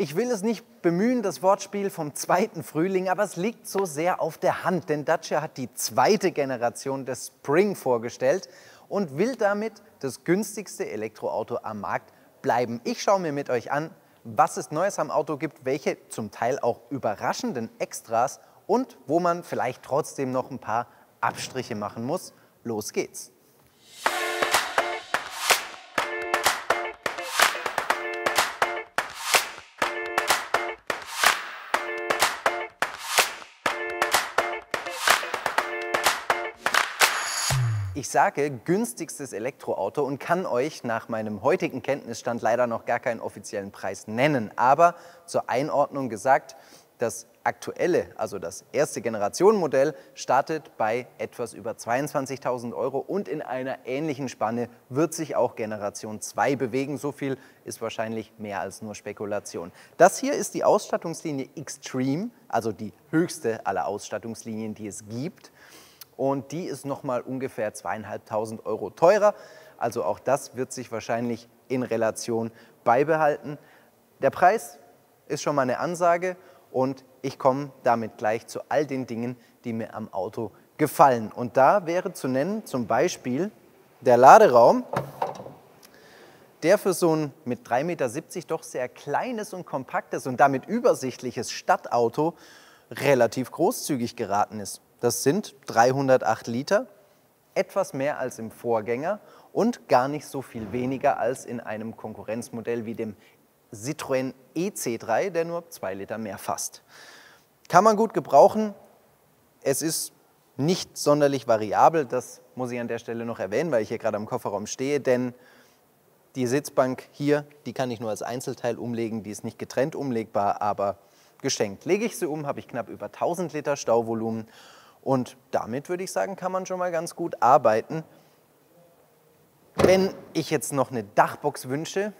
Ich will es nicht bemühen, das Wortspiel vom zweiten Frühling, aber es liegt so sehr auf der Hand, denn Dacia hat die zweite Generation des Spring vorgestellt und will damit das günstigste Elektroauto am Markt bleiben. Ich schaue mir mit euch an, was es Neues am Auto gibt, welche zum Teil auch überraschenden Extras und wo man vielleicht trotzdem noch ein paar Abstriche machen muss. Los geht's! Ich sage günstigstes Elektroauto und kann euch nach meinem heutigen Kenntnisstand leider noch gar keinen offiziellen Preis nennen. Aber zur Einordnung gesagt, das aktuelle, also das erste Generationenmodell, startet bei etwas über 22.000 Euro und in einer ähnlichen Spanne wird sich auch Generation 2 bewegen. So viel ist wahrscheinlich mehr als nur Spekulation. Das hier ist die Ausstattungslinie Extreme, also die höchste aller Ausstattungslinien, die es gibt und die ist nochmal ungefähr zweieinhalbtausend Euro teurer. Also auch das wird sich wahrscheinlich in Relation beibehalten. Der Preis ist schon mal eine Ansage und ich komme damit gleich zu all den Dingen, die mir am Auto gefallen. Und da wäre zu nennen zum Beispiel der Laderaum, der für so ein mit 3,70 Meter doch sehr kleines und kompaktes und damit übersichtliches Stadtauto relativ großzügig geraten ist. Das sind 308 Liter, etwas mehr als im Vorgänger und gar nicht so viel weniger als in einem Konkurrenzmodell wie dem Citroën EC3, der nur 2 Liter mehr fasst. Kann man gut gebrauchen. Es ist nicht sonderlich variabel, das muss ich an der Stelle noch erwähnen, weil ich hier gerade am Kofferraum stehe, denn die Sitzbank hier, die kann ich nur als Einzelteil umlegen, die ist nicht getrennt umlegbar, aber geschenkt. Lege ich sie um, habe ich knapp über 1000 Liter Stauvolumen und damit würde ich sagen, kann man schon mal ganz gut arbeiten. Wenn ich jetzt noch eine Dachbox wünsche,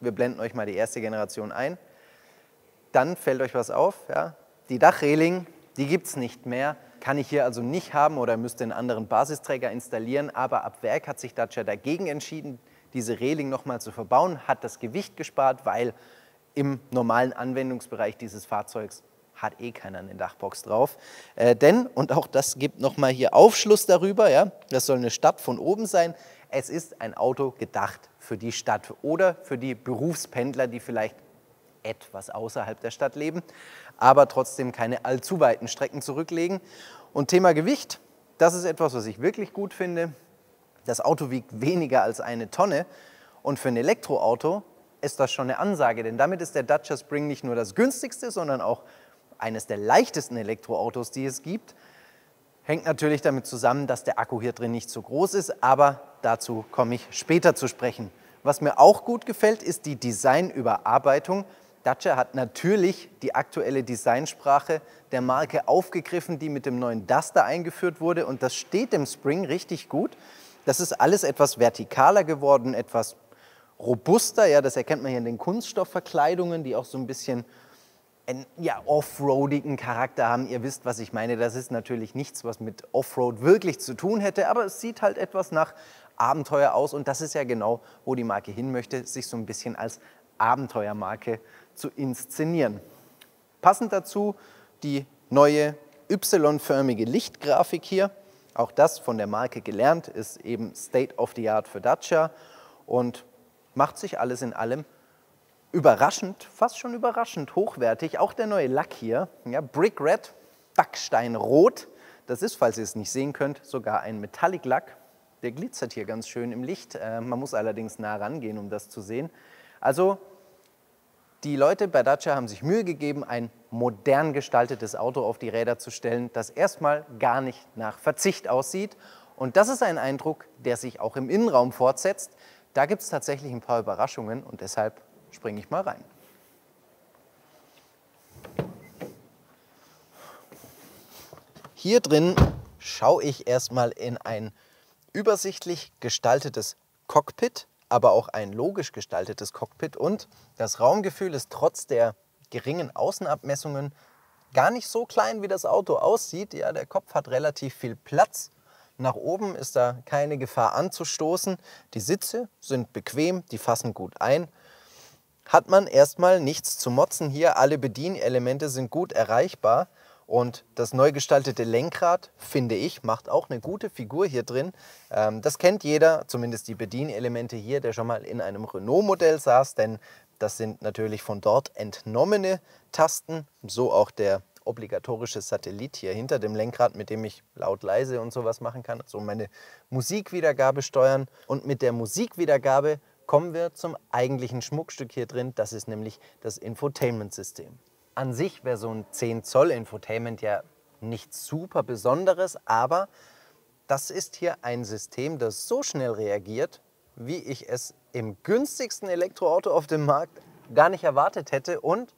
wir blenden euch mal die erste Generation ein, dann fällt euch was auf. Ja? Die Dachreling, die gibt es nicht mehr, kann ich hier also nicht haben oder müsste einen anderen Basisträger installieren. Aber ab Werk hat sich Dacia dagegen entschieden, diese Reling nochmal zu verbauen, hat das Gewicht gespart, weil im normalen Anwendungsbereich dieses Fahrzeugs hat eh keiner eine Dachbox drauf. Äh, denn, und auch das gibt nochmal hier Aufschluss darüber, ja, das soll eine Stadt von oben sein. Es ist ein Auto gedacht für die Stadt oder für die Berufspendler, die vielleicht etwas außerhalb der Stadt leben, aber trotzdem keine allzu weiten Strecken zurücklegen. Und Thema Gewicht, das ist etwas, was ich wirklich gut finde. Das Auto wiegt weniger als eine Tonne und für ein Elektroauto ist das schon eine Ansage, denn damit ist der Dacia Spring nicht nur das günstigste, sondern auch eines der leichtesten Elektroautos, die es gibt. Hängt natürlich damit zusammen, dass der Akku hier drin nicht so groß ist, aber dazu komme ich später zu sprechen. Was mir auch gut gefällt, ist die Designüberarbeitung. Dacia hat natürlich die aktuelle Designsprache der Marke aufgegriffen, die mit dem neuen Duster eingeführt wurde und das steht dem Spring richtig gut. Das ist alles etwas vertikaler geworden, etwas robuster. Ja, das erkennt man hier in den Kunststoffverkleidungen, die auch so ein bisschen einen ja, offroadigen Charakter haben. Ihr wisst, was ich meine. Das ist natürlich nichts, was mit Offroad wirklich zu tun hätte, aber es sieht halt etwas nach Abenteuer aus und das ist ja genau, wo die Marke hin möchte, sich so ein bisschen als Abenteuermarke zu inszenieren. Passend dazu die neue Y-förmige Lichtgrafik hier. Auch das von der Marke gelernt, ist eben State of the Art für Dacia und macht sich alles in allem überraschend, fast schon überraschend hochwertig. Auch der neue Lack hier, ja, Brick Red, Backsteinrot. Das ist, falls ihr es nicht sehen könnt, sogar ein Metallic Lack. Der glitzert hier ganz schön im Licht. Äh, man muss allerdings nah rangehen, um das zu sehen. Also die Leute bei Dacia haben sich Mühe gegeben, ein modern gestaltetes Auto auf die Räder zu stellen, das erstmal gar nicht nach Verzicht aussieht. Und das ist ein Eindruck, der sich auch im Innenraum fortsetzt. Da gibt es tatsächlich ein paar Überraschungen und deshalb springe ich mal rein. Hier drin schaue ich erstmal in ein übersichtlich gestaltetes Cockpit, aber auch ein logisch gestaltetes Cockpit und das Raumgefühl ist trotz der geringen Außenabmessungen gar nicht so klein, wie das Auto aussieht. Ja, der Kopf hat relativ viel Platz. Nach oben ist da keine Gefahr anzustoßen. Die Sitze sind bequem, die fassen gut ein hat man erstmal nichts zu motzen hier. Alle Bedienelemente sind gut erreichbar. Und das neu gestaltete Lenkrad, finde ich, macht auch eine gute Figur hier drin. Ähm, das kennt jeder, zumindest die Bedienelemente hier, der schon mal in einem Renault-Modell saß, denn das sind natürlich von dort entnommene Tasten. So auch der obligatorische Satellit hier hinter dem Lenkrad, mit dem ich laut, leise und sowas machen kann. Also meine Musikwiedergabe steuern. Und mit der Musikwiedergabe kommen wir zum eigentlichen Schmuckstück hier drin. Das ist nämlich das Infotainment-System. An sich wäre so ein 10 Zoll Infotainment ja nichts super Besonderes, aber das ist hier ein System, das so schnell reagiert, wie ich es im günstigsten Elektroauto auf dem Markt gar nicht erwartet hätte und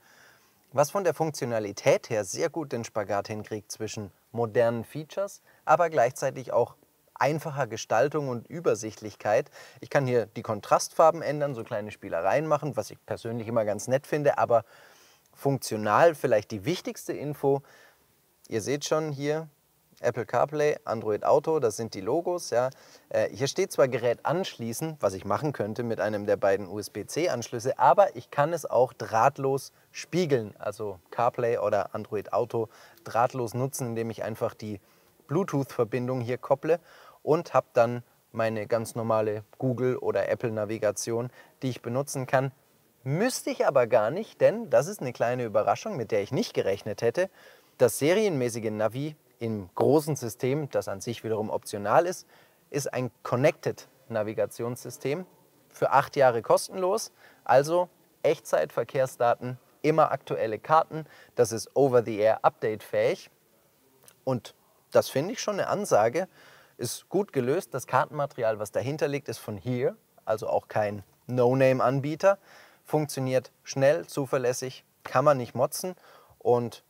was von der Funktionalität her sehr gut den Spagat hinkriegt zwischen modernen Features, aber gleichzeitig auch einfacher Gestaltung und Übersichtlichkeit. Ich kann hier die Kontrastfarben ändern, so kleine Spielereien machen, was ich persönlich immer ganz nett finde, aber funktional vielleicht die wichtigste Info. Ihr seht schon hier, Apple CarPlay, Android Auto, das sind die Logos. Ja. Äh, hier steht zwar Gerät anschließen, was ich machen könnte mit einem der beiden USB-C-Anschlüsse, aber ich kann es auch drahtlos spiegeln, also CarPlay oder Android Auto drahtlos nutzen, indem ich einfach die Bluetooth-Verbindung hier kopple und habe dann meine ganz normale Google- oder Apple-Navigation, die ich benutzen kann. Müsste ich aber gar nicht, denn das ist eine kleine Überraschung, mit der ich nicht gerechnet hätte. Das serienmäßige Navi im großen System, das an sich wiederum optional ist, ist ein Connected Navigationssystem für acht Jahre kostenlos. Also Echtzeitverkehrsdaten, immer aktuelle Karten. Das ist Over-the-Air Update fähig. Und das finde ich schon eine Ansage. Ist gut gelöst. Das Kartenmaterial, was dahinter liegt, ist von hier, also auch kein No-Name-Anbieter. Funktioniert schnell, zuverlässig, kann man nicht motzen. Und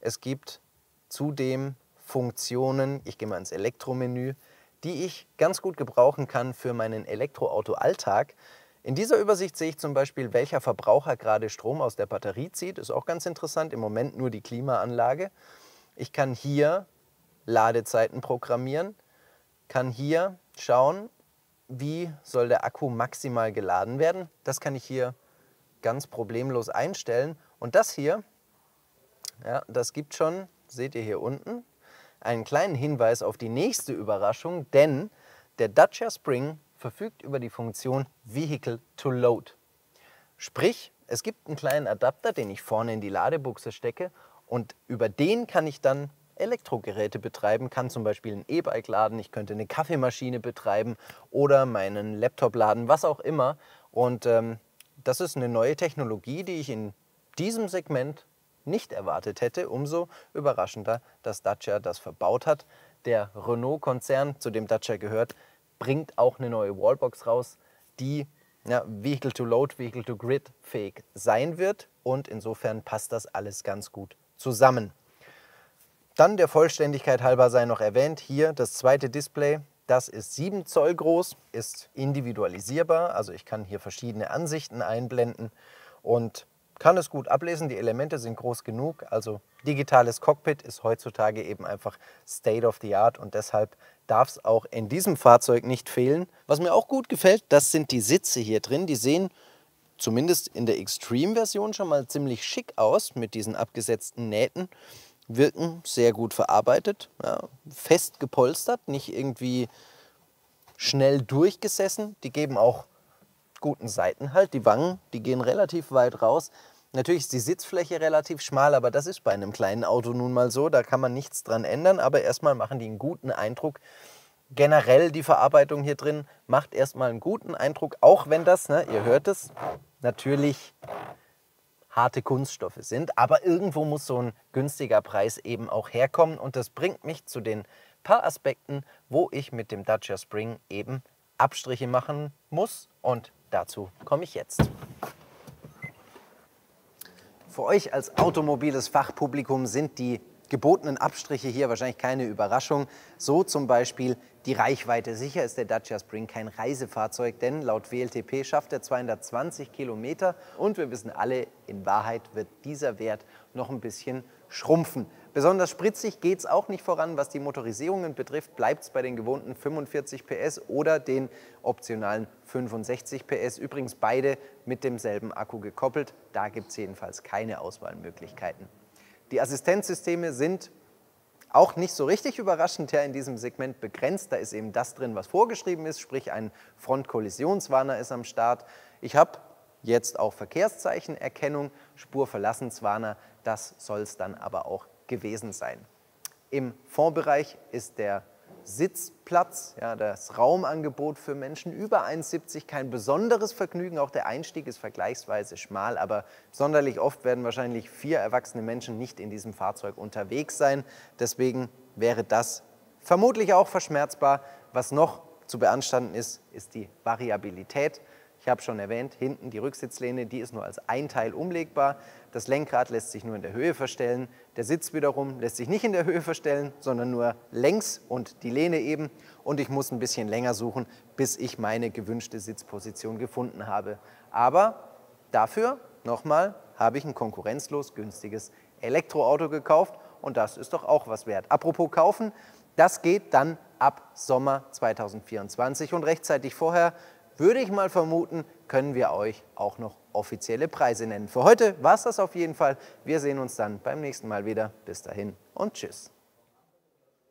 es gibt zudem Funktionen, ich gehe mal ins Elektromenü, die ich ganz gut gebrauchen kann für meinen Elektroauto-Alltag. In dieser Übersicht sehe ich zum Beispiel, welcher Verbraucher gerade Strom aus der Batterie zieht. Ist auch ganz interessant, im Moment nur die Klimaanlage. Ich kann hier Ladezeiten programmieren, kann hier schauen, wie soll der Akku maximal geladen werden. Das kann ich hier ganz problemlos einstellen. Und das hier, ja, das gibt schon, seht ihr hier unten, einen kleinen Hinweis auf die nächste Überraschung, denn der Dacia Spring verfügt über die Funktion Vehicle to Load. Sprich, es gibt einen kleinen Adapter, den ich vorne in die Ladebuchse stecke und über den kann ich dann Elektrogeräte betreiben, kann zum Beispiel ein E-Bike laden, ich könnte eine Kaffeemaschine betreiben oder meinen Laptop laden, was auch immer. Und ähm, das ist eine neue Technologie, die ich in diesem Segment nicht erwartet hätte. Umso überraschender, dass Dacia das verbaut hat. Der Renault-Konzern, zu dem Dacia gehört, bringt auch eine neue Wallbox raus, die ja, Vehicle-to-Load, Vehicle-to-Grid fähig sein wird. Und insofern passt das alles ganz gut zusammen. Dann der Vollständigkeit halber sei noch erwähnt, hier das zweite Display, das ist 7 Zoll groß, ist individualisierbar, also ich kann hier verschiedene Ansichten einblenden und kann es gut ablesen. Die Elemente sind groß genug. Also digitales Cockpit ist heutzutage eben einfach State of the Art und deshalb darf es auch in diesem Fahrzeug nicht fehlen. Was mir auch gut gefällt, das sind die Sitze hier drin. Die sehen zumindest in der Extreme-Version schon mal ziemlich schick aus mit diesen abgesetzten Nähten. Wirken sehr gut verarbeitet, ja, fest gepolstert, nicht irgendwie schnell durchgesessen. Die geben auch guten Seitenhalt. Die Wangen, die gehen relativ weit raus. Natürlich ist die Sitzfläche relativ schmal, aber das ist bei einem kleinen Auto nun mal so. Da kann man nichts dran ändern. Aber erstmal machen die einen guten Eindruck. Generell die Verarbeitung hier drin macht erstmal einen guten Eindruck, auch wenn das, ne, ihr hört es, natürlich harte Kunststoffe sind. Aber irgendwo muss so ein günstiger Preis eben auch herkommen. Und das bringt mich zu den paar Aspekten, wo ich mit dem Dacia Spring eben Abstriche machen muss. Und Dazu komme ich jetzt. Für euch als automobiles Fachpublikum sind die gebotenen Abstriche hier wahrscheinlich keine Überraschung. So zum Beispiel die Reichweite. Sicher ist der Dacia Spring kein Reisefahrzeug, denn laut WLTP schafft er 220 Kilometer und wir wissen alle, in Wahrheit wird dieser Wert noch ein bisschen schrumpfen. Besonders spritzig geht es auch nicht voran. Was die Motorisierungen betrifft, bleibt es bei den gewohnten 45 PS oder den optionalen 65 PS. Übrigens beide mit demselben Akku gekoppelt. Da gibt es jedenfalls keine Auswahlmöglichkeiten. Die Assistenzsysteme sind auch nicht so richtig überraschend ja in diesem Segment begrenzt. Da ist eben das drin, was vorgeschrieben ist, sprich ein Frontkollisionswarner ist am Start. Ich habe jetzt auch Verkehrszeichenerkennung, Spurverlassenswarner, das soll es dann aber auch gewesen sein. Im Fondbereich ist der Sitzplatz, ja, das Raumangebot für Menschen über 1,70 kein besonderes Vergnügen. Auch der Einstieg ist vergleichsweise schmal, aber sonderlich oft werden wahrscheinlich vier erwachsene Menschen nicht in diesem Fahrzeug unterwegs sein. Deswegen wäre das vermutlich auch verschmerzbar. Was noch zu beanstanden ist, ist die Variabilität. Ich habe schon erwähnt, hinten die Rücksitzlehne, die ist nur als ein Teil umlegbar. Das Lenkrad lässt sich nur in der Höhe verstellen. Der Sitz wiederum lässt sich nicht in der Höhe verstellen, sondern nur längs und die Lehne eben. Und ich muss ein bisschen länger suchen, bis ich meine gewünschte Sitzposition gefunden habe. Aber dafür, nochmal, habe ich ein konkurrenzlos günstiges Elektroauto gekauft und das ist doch auch was wert. Apropos kaufen, das geht dann ab Sommer 2024 und rechtzeitig vorher würde ich mal vermuten, können wir euch auch noch offizielle Preise nennen. Für heute war es das auf jeden Fall. Wir sehen uns dann beim nächsten Mal wieder. Bis dahin und tschüss.